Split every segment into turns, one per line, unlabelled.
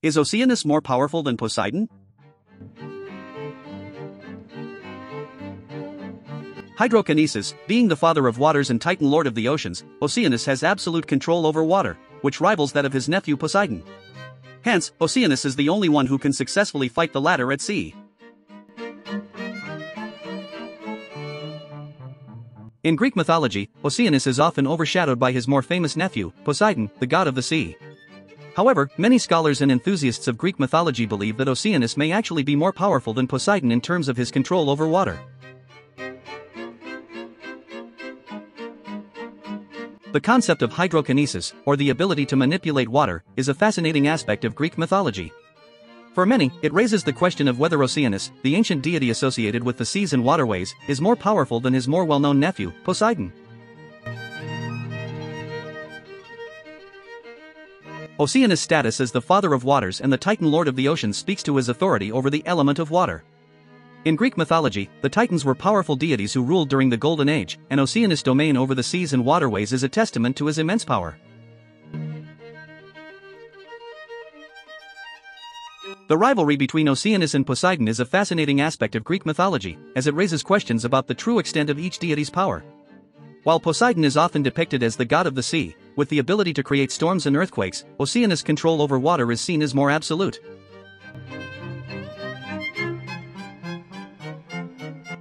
Is Oceanus more powerful than Poseidon? Hydrokinesis, being the father of waters and titan lord of the oceans, Oceanus has absolute control over water, which rivals that of his nephew Poseidon. Hence, Oceanus is the only one who can successfully fight the latter at sea. In Greek mythology, Oceanus is often overshadowed by his more famous nephew, Poseidon, the god of the sea. However, many scholars and enthusiasts of Greek mythology believe that Oceanus may actually be more powerful than Poseidon in terms of his control over water. The concept of hydrokinesis, or the ability to manipulate water, is a fascinating aspect of Greek mythology. For many, it raises the question of whether Oceanus, the ancient deity associated with the seas and waterways, is more powerful than his more well known nephew, Poseidon. Oceanus' status as the father of waters and the Titan lord of the ocean speaks to his authority over the element of water. In Greek mythology, the Titans were powerful deities who ruled during the Golden Age, and Oceanus' domain over the seas and waterways is a testament to his immense power. The rivalry between Oceanus and Poseidon is a fascinating aspect of Greek mythology, as it raises questions about the true extent of each deity's power. While Poseidon is often depicted as the god of the sea, with the ability to create storms and earthquakes, Oceanus' control over water is seen as more absolute.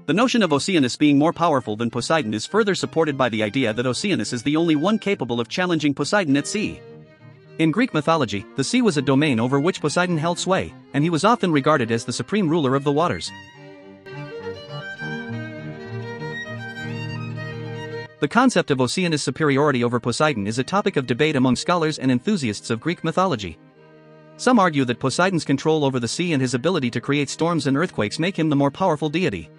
The notion of Oceanus being more powerful than Poseidon is further supported by the idea that Oceanus is the only one capable of challenging Poseidon at sea. In Greek mythology, the sea was a domain over which Poseidon held sway, and he was often regarded as the supreme ruler of the waters. The concept of Oceanus' superiority over Poseidon is a topic of debate among scholars and enthusiasts of Greek mythology. Some argue that Poseidon's control over the sea and his ability to create storms and earthquakes make him the more powerful deity.